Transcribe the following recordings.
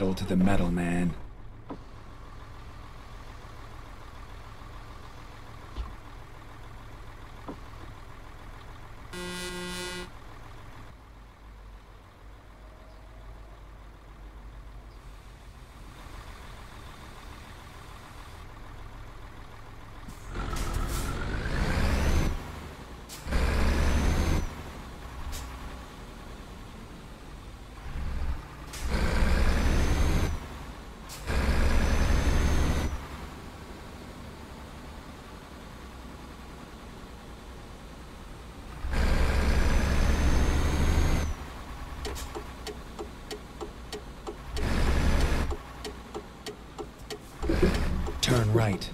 to the metal, man. Turn right.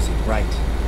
Exit right.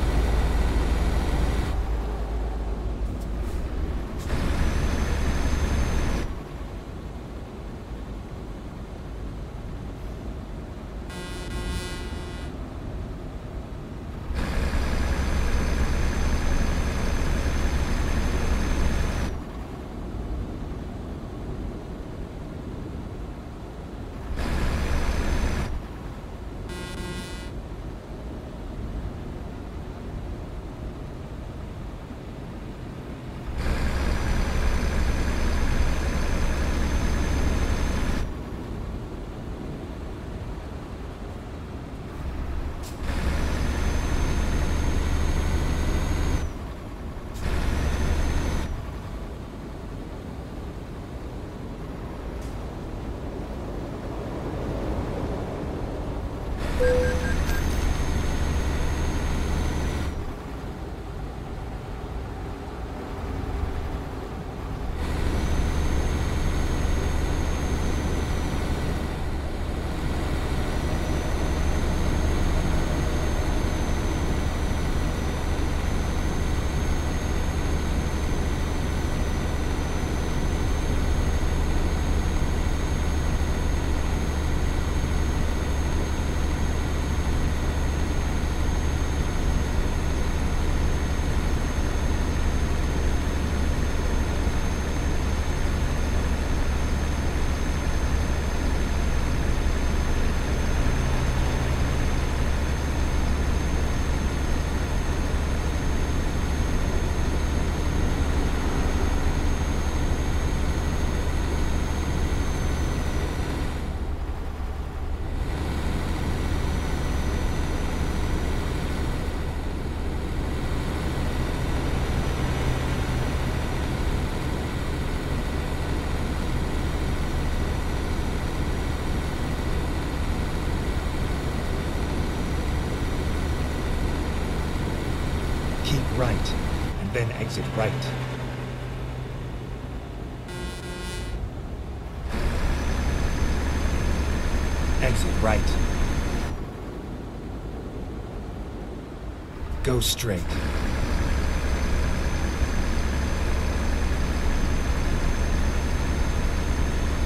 Then exit right. Exit right. Go straight.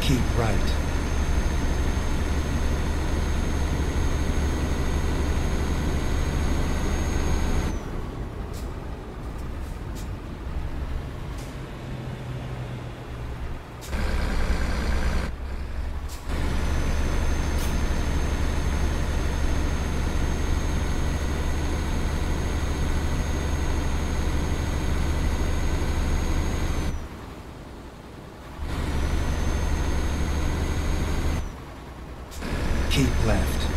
Keep right. Keep left.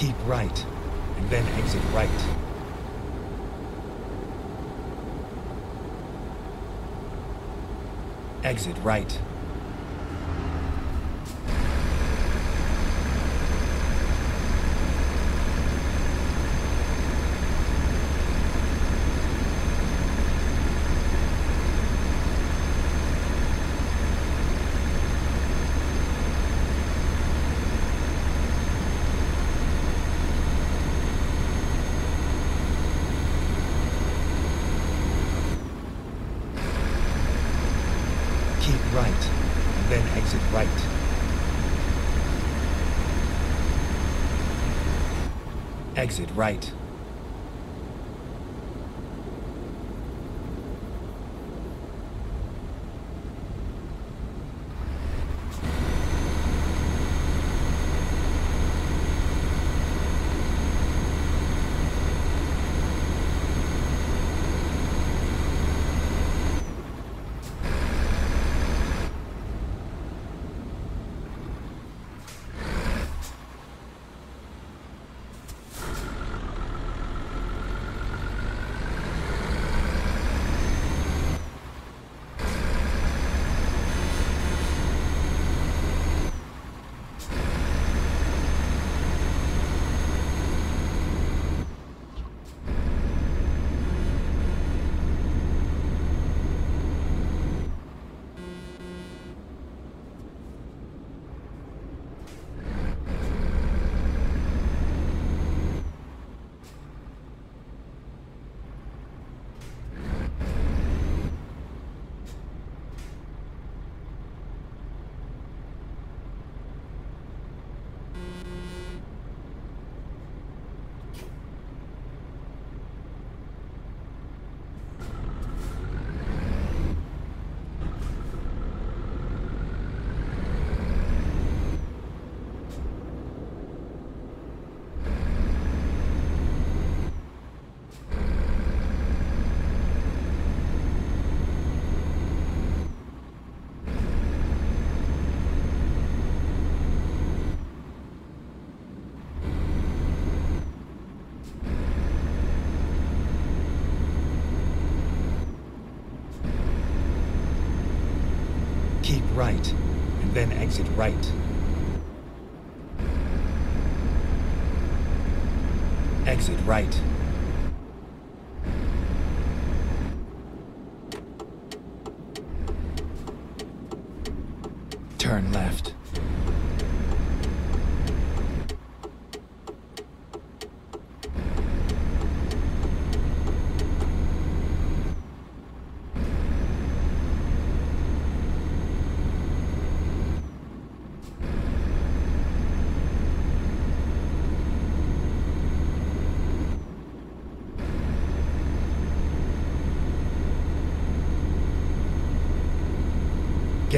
Keep right, and then exit right. Exit right. Keep right, and then exit right. Exit right. Keep right, and then exit right. Exit right. Turn left.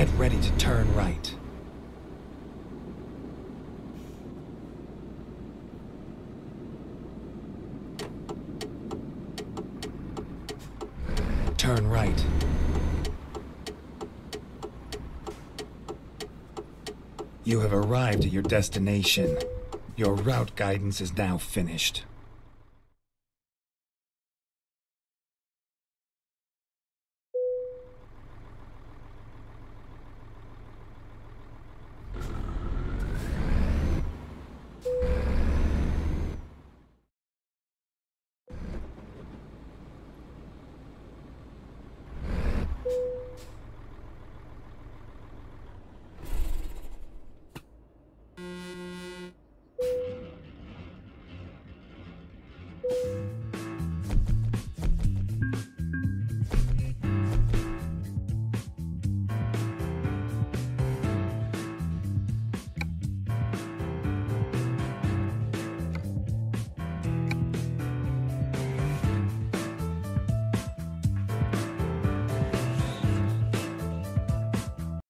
Get ready to turn right. Turn right. You have arrived at your destination. Your route guidance is now finished.